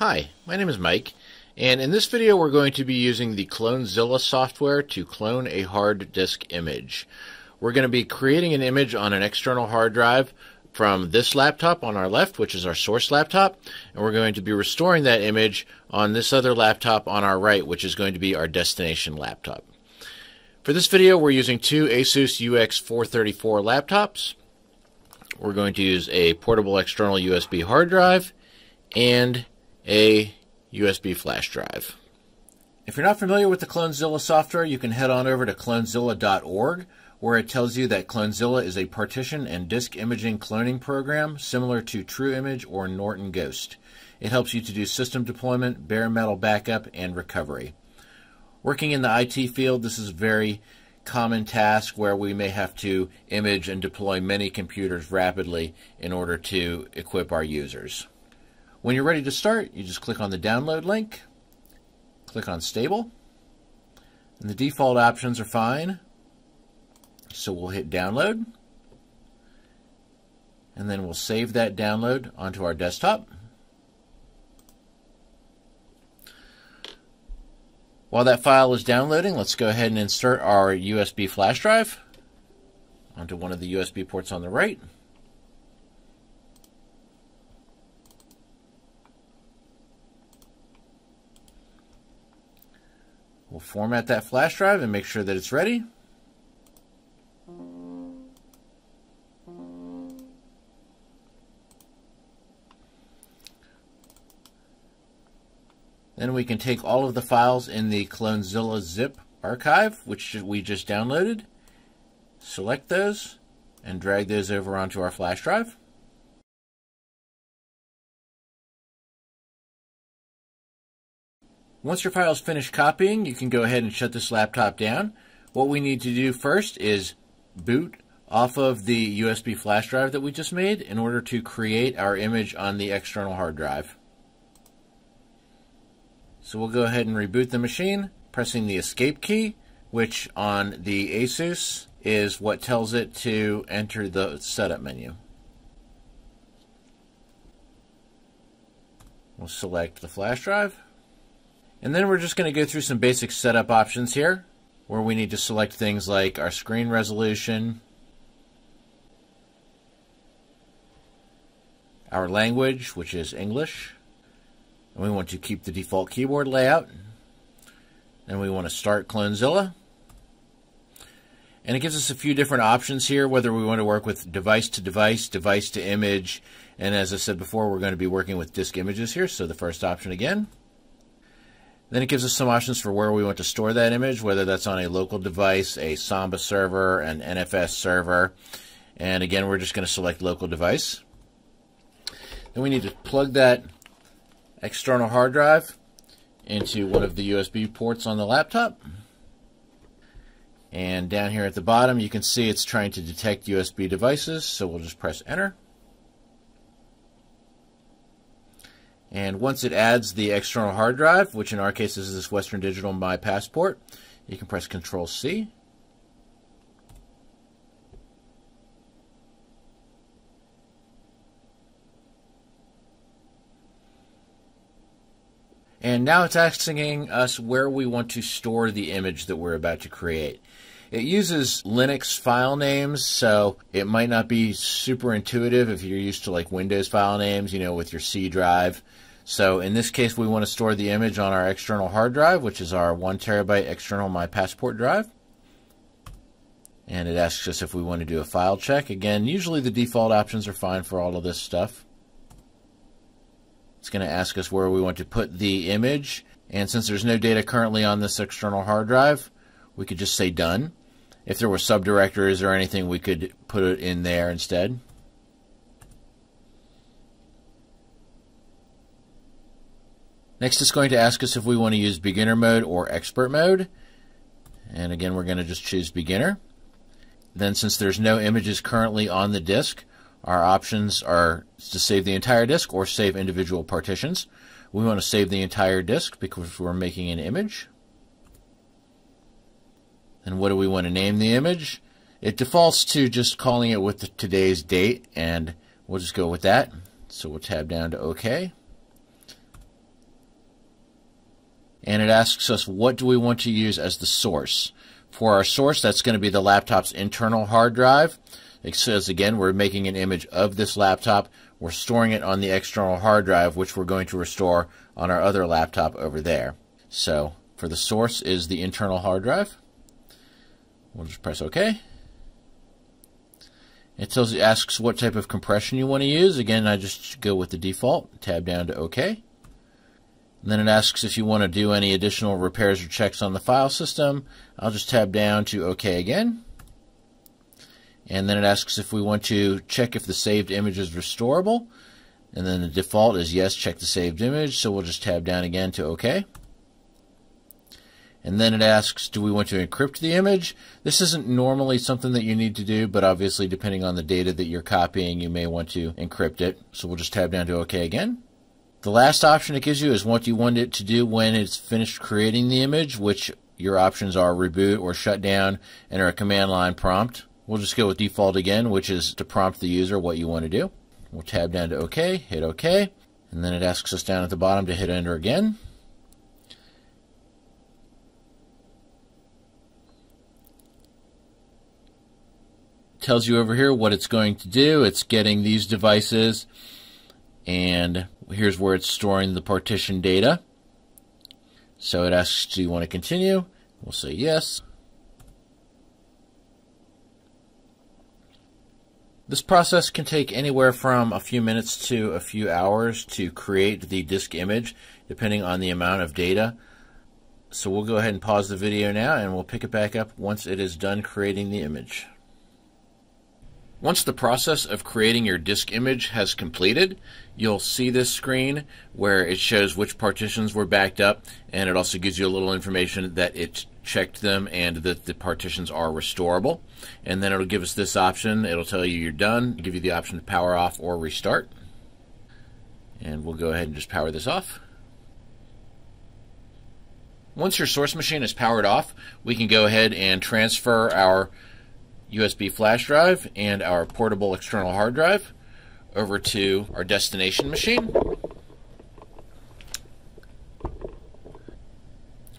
Hi, my name is Mike, and in this video we're going to be using the CloneZilla software to clone a hard disk image. We're going to be creating an image on an external hard drive from this laptop on our left, which is our source laptop, and we're going to be restoring that image on this other laptop on our right, which is going to be our destination laptop. For this video, we're using two Asus UX434 laptops. We're going to use a portable external USB hard drive and a USB flash drive. If you're not familiar with the CloneZilla software, you can head on over to clonezilla.org where it tells you that CloneZilla is a partition and disk imaging cloning program similar to TrueImage or Norton Ghost. It helps you to do system deployment, bare metal backup, and recovery. Working in the IT field, this is a very common task where we may have to image and deploy many computers rapidly in order to equip our users. When you're ready to start, you just click on the download link, click on stable, and the default options are fine. So we'll hit download, and then we'll save that download onto our desktop. While that file is downloading, let's go ahead and insert our USB flash drive onto one of the USB ports on the right. We'll format that flash drive and make sure that it's ready. Then we can take all of the files in the CloneZilla zip archive, which we just downloaded, select those, and drag those over onto our flash drive. Once your file is finished copying, you can go ahead and shut this laptop down. What we need to do first is boot off of the USB flash drive that we just made in order to create our image on the external hard drive. So we'll go ahead and reboot the machine, pressing the escape key, which on the Asus is what tells it to enter the setup menu. We'll select the flash drive. And then we're just going to go through some basic setup options here, where we need to select things like our screen resolution, our language, which is English, and we want to keep the default keyboard layout, and we want to start CloneZilla. And it gives us a few different options here, whether we want to work with device to device, device to image, and as I said before, we're going to be working with disk images here, so the first option again. Then it gives us some options for where we want to store that image, whether that's on a local device, a Samba server, an NFS server. And again, we're just going to select local device. Then we need to plug that external hard drive into one of the USB ports on the laptop. And down here at the bottom, you can see it's trying to detect USB devices, so we'll just press enter. And once it adds the external hard drive, which in our case is this Western Digital My Passport, you can press Control C. And now it's asking us where we want to store the image that we're about to create. It uses Linux file names, so it might not be super intuitive if you're used to like Windows file names, you know, with your C drive. So in this case, we want to store the image on our external hard drive, which is our one terabyte external My Passport drive. And it asks us if we want to do a file check. Again, usually the default options are fine for all of this stuff. It's going to ask us where we want to put the image. And since there's no data currently on this external hard drive, we could just say done. If there were subdirectories or anything, we could put it in there instead. Next, it's going to ask us if we want to use beginner mode or expert mode. And again, we're going to just choose beginner. Then, since there's no images currently on the disk, our options are to save the entire disk or save individual partitions. We want to save the entire disk because we're making an image. And what do we want to name the image? It defaults to just calling it with today's date, and we'll just go with that. So we'll tab down to OK. and it asks us what do we want to use as the source. For our source, that's going to be the laptop's internal hard drive. It says again, we're making an image of this laptop. We're storing it on the external hard drive, which we're going to restore on our other laptop over there. So for the source is the internal hard drive. We'll just press OK. It tells you asks what type of compression you want to use. Again, I just go with the default. Tab down to OK. And then it asks if you want to do any additional repairs or checks on the file system. I'll just tab down to OK again. And then it asks if we want to check if the saved image is restorable. And then the default is yes, check the saved image. So we'll just tab down again to OK. And then it asks, do we want to encrypt the image? This isn't normally something that you need to do, but obviously depending on the data that you're copying, you may want to encrypt it. So we'll just tab down to OK again. The last option it gives you is what you want it to do when it's finished creating the image, which your options are reboot or shut down, enter a command line prompt. We'll just go with default again, which is to prompt the user what you want to do. We'll tab down to OK, hit OK, and then it asks us down at the bottom to hit enter again. Tells you over here what it's going to do. It's getting these devices, and here's where it's storing the partition data. So it asks, do you want to continue? We'll say yes. This process can take anywhere from a few minutes to a few hours to create the disk image, depending on the amount of data. So we'll go ahead and pause the video now, and we'll pick it back up once it is done creating the image. Once the process of creating your disk image has completed, you'll see this screen where it shows which partitions were backed up, and it also gives you a little information that it checked them and that the partitions are restorable. And then it'll give us this option. It'll tell you you're done, give you the option to power off or restart. And we'll go ahead and just power this off. Once your source machine is powered off, we can go ahead and transfer our USB flash drive and our portable external hard drive over to our destination machine.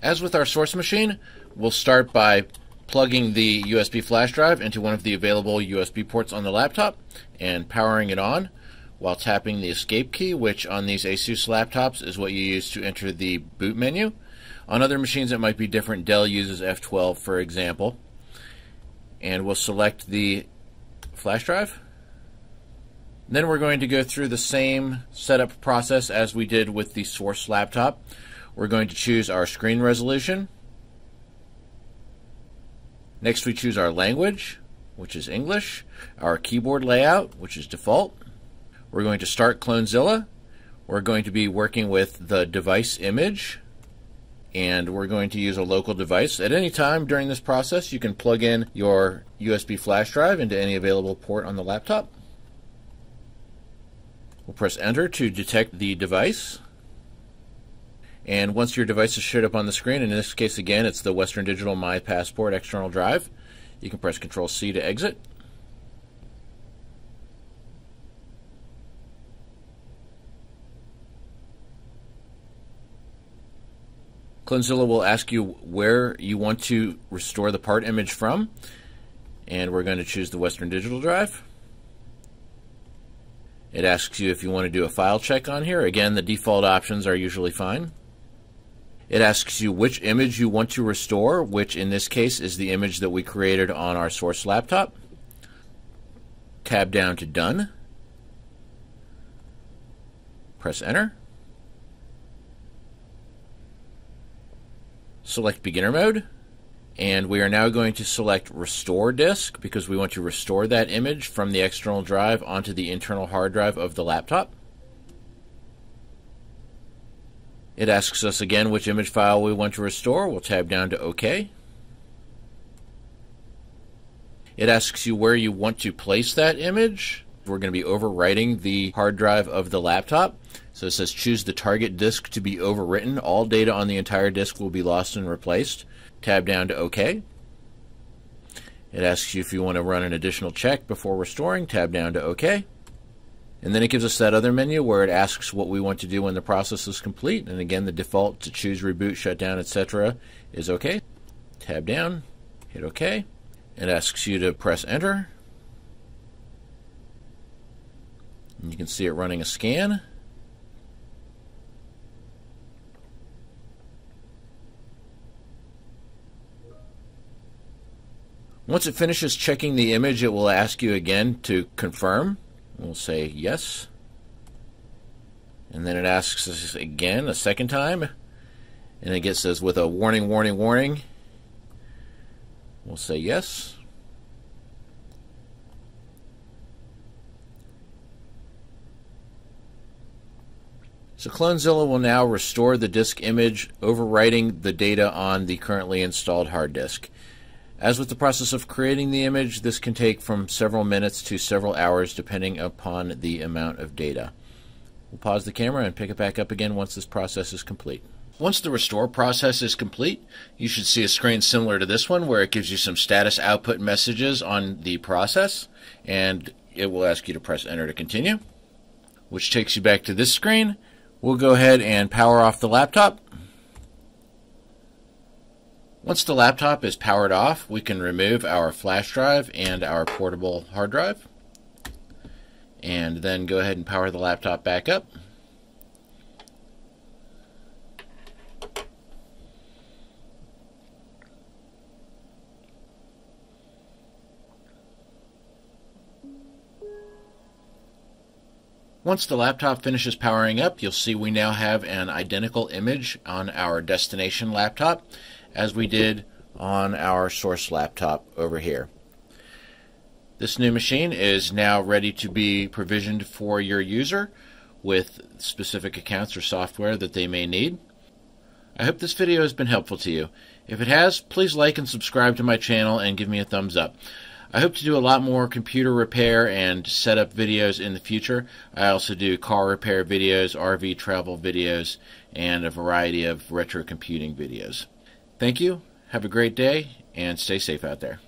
As with our source machine, we'll start by plugging the USB flash drive into one of the available USB ports on the laptop and powering it on while tapping the escape key, which on these Asus laptops is what you use to enter the boot menu. On other machines, it might be different. Dell uses F12, for example and we'll select the flash drive. Then we're going to go through the same setup process as we did with the source laptop. We're going to choose our screen resolution. Next we choose our language, which is English, our keyboard layout, which is default. We're going to start Clonezilla. We're going to be working with the device image, and we're going to use a local device. At any time during this process, you can plug in your USB flash drive into any available port on the laptop. We'll press enter to detect the device. And once your device is showed up on the screen, in this case again, it's the Western Digital My Passport external drive, you can press Control C to exit. Clonezilla will ask you where you want to restore the part image from. And we're going to choose the Western Digital drive. It asks you if you want to do a file check on here. Again, the default options are usually fine. It asks you which image you want to restore, which in this case is the image that we created on our source laptop. Tab down to Done. Press Enter. Select beginner mode. And we are now going to select restore disk because we want to restore that image from the external drive onto the internal hard drive of the laptop. It asks us again which image file we want to restore. We'll tab down to OK. It asks you where you want to place that image. We're going to be overwriting the hard drive of the laptop. So it says choose the target disk to be overwritten. All data on the entire disk will be lost and replaced. Tab down to OK. It asks you if you want to run an additional check before restoring. Tab down to OK. And then it gives us that other menu where it asks what we want to do when the process is complete. And again, the default to choose reboot, shutdown, etc. is OK. Tab down, hit OK. It asks you to press enter. And you can see it running a scan. Once it finishes checking the image, it will ask you again to confirm. We'll say yes. And then it asks us again a second time. And it gets us with a warning, warning, warning. We'll say yes. So CloneZilla will now restore the disk image, overwriting the data on the currently installed hard disk. As with the process of creating the image, this can take from several minutes to several hours depending upon the amount of data. We'll pause the camera and pick it back up again once this process is complete. Once the restore process is complete, you should see a screen similar to this one where it gives you some status output messages on the process and it will ask you to press enter to continue, which takes you back to this screen. We'll go ahead and power off the laptop. Once the laptop is powered off, we can remove our flash drive and our portable hard drive. And then go ahead and power the laptop back up. Once the laptop finishes powering up, you'll see we now have an identical image on our destination laptop as we did on our source laptop over here. This new machine is now ready to be provisioned for your user with specific accounts or software that they may need. I hope this video has been helpful to you. If it has, please like and subscribe to my channel and give me a thumbs up. I hope to do a lot more computer repair and setup videos in the future. I also do car repair videos, RV travel videos, and a variety of retro computing videos. Thank you. Have a great day and stay safe out there.